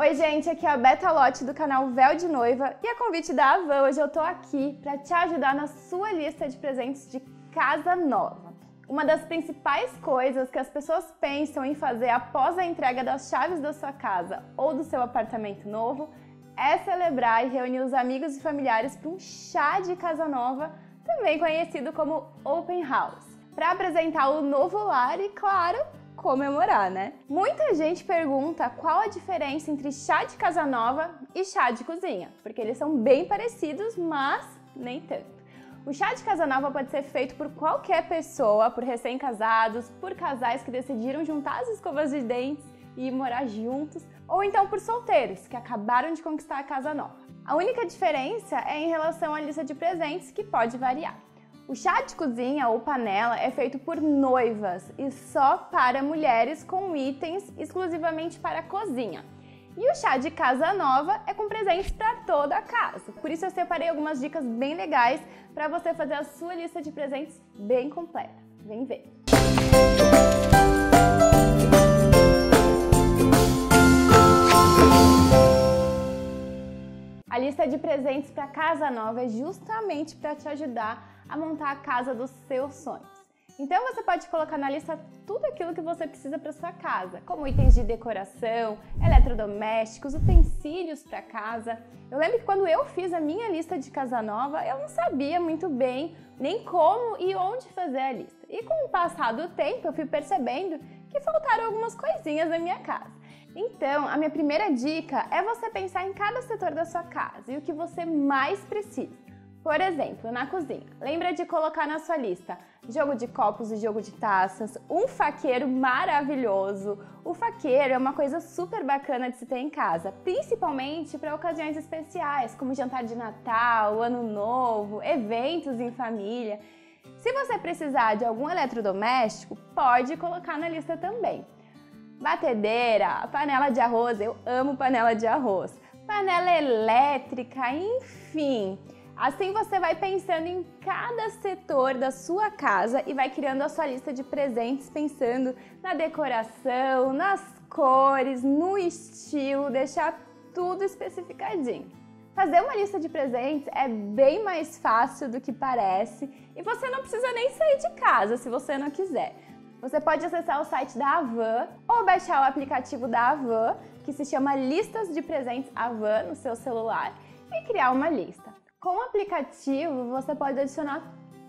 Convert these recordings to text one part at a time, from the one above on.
Oi, gente, aqui é a Beta Lotte do canal Véu de Noiva e a convite da Avan, hoje eu tô aqui para te ajudar na sua lista de presentes de casa nova. Uma das principais coisas que as pessoas pensam em fazer após a entrega das chaves da sua casa ou do seu apartamento novo é celebrar e reunir os amigos e familiares para um chá de casa nova, também conhecido como Open House, para apresentar o novo lar e, claro, comemorar, né? Muita gente pergunta qual a diferença entre chá de casa nova e chá de cozinha, porque eles são bem parecidos, mas nem tanto. O chá de casa nova pode ser feito por qualquer pessoa, por recém-casados, por casais que decidiram juntar as escovas de dentes e morar juntos, ou então por solteiros que acabaram de conquistar a casa nova. A única diferença é em relação à lista de presentes, que pode variar. O chá de cozinha ou panela é feito por noivas e só para mulheres com itens exclusivamente para a cozinha. E o chá de casa nova é com presentes para toda a casa. Por isso eu separei algumas dicas bem legais para você fazer a sua lista de presentes bem completa. Vem ver! A lista de presentes para casa nova é justamente para te ajudar a montar a casa dos seus sonhos. Então você pode colocar na lista tudo aquilo que você precisa para sua casa, como itens de decoração, eletrodomésticos, utensílios para casa. Eu lembro que quando eu fiz a minha lista de casa nova, eu não sabia muito bem nem como e onde fazer a lista. E com o passar do tempo, eu fui percebendo que faltaram algumas coisinhas na minha casa. Então, a minha primeira dica é você pensar em cada setor da sua casa e o que você mais precisa. Por exemplo, na cozinha, lembra de colocar na sua lista jogo de copos e jogo de taças, um faqueiro maravilhoso. O faqueiro é uma coisa super bacana de se ter em casa, principalmente para ocasiões especiais, como jantar de Natal, Ano Novo, eventos em família. Se você precisar de algum eletrodoméstico, pode colocar na lista também. Batedeira, panela de arroz, eu amo panela de arroz, panela elétrica, enfim. Assim você vai pensando em cada setor da sua casa e vai criando a sua lista de presentes pensando na decoração, nas cores, no estilo, deixar tudo especificadinho. Fazer uma lista de presentes é bem mais fácil do que parece e você não precisa nem sair de casa se você não quiser. Você pode acessar o site da Avan ou baixar o aplicativo da Avan, que se chama Listas de Presentes Avan no seu celular e criar uma lista. Com o aplicativo, você pode adicionar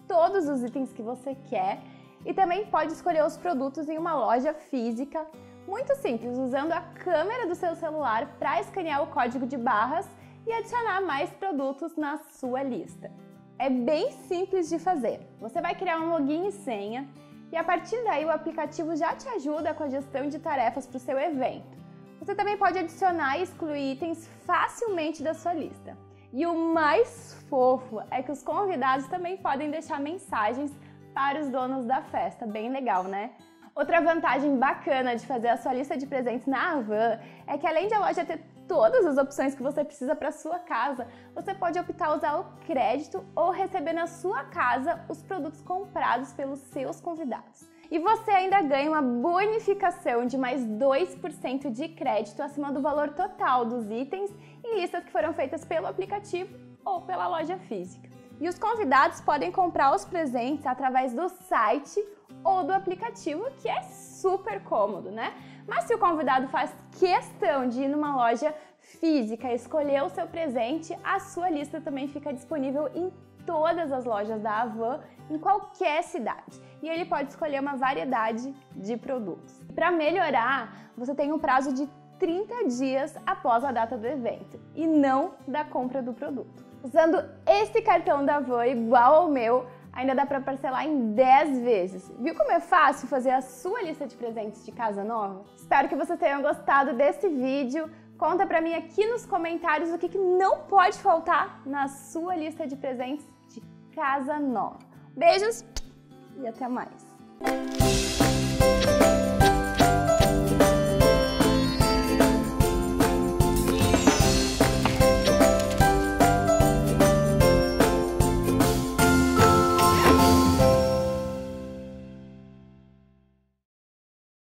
todos os itens que você quer e também pode escolher os produtos em uma loja física. Muito simples, usando a câmera do seu celular para escanear o código de barras e adicionar mais produtos na sua lista. É bem simples de fazer. Você vai criar um login e senha e a partir daí o aplicativo já te ajuda com a gestão de tarefas para o seu evento. Você também pode adicionar e excluir itens facilmente da sua lista. E o mais fofo é que os convidados também podem deixar mensagens para os donos da festa. Bem legal, né? Outra vantagem bacana de fazer a sua lista de presentes na Avan é que além de a loja ter todas as opções que você precisa para sua casa, você pode optar usar o crédito ou receber na sua casa os produtos comprados pelos seus convidados. E você ainda ganha uma bonificação de mais 2% de crédito acima do valor total dos itens em listas que foram feitas pelo aplicativo ou pela loja física. E os convidados podem comprar os presentes através do site ou do aplicativo, que é super cômodo, né? Mas se o convidado faz questão de ir numa loja física, escolher o seu presente, a sua lista também fica disponível em todas as lojas da Avan em qualquer cidade. E ele pode escolher uma variedade de produtos. Para melhorar, você tem um prazo de 30 dias após a data do evento e não da compra do produto. Usando esse cartão da Avan igual ao meu, ainda dá para parcelar em 10 vezes. Viu como é fácil fazer a sua lista de presentes de casa nova? Espero que vocês tenham gostado desse vídeo. Conta para mim aqui nos comentários o que, que não pode faltar na sua lista de presentes Casa Nó. Beijos e até mais!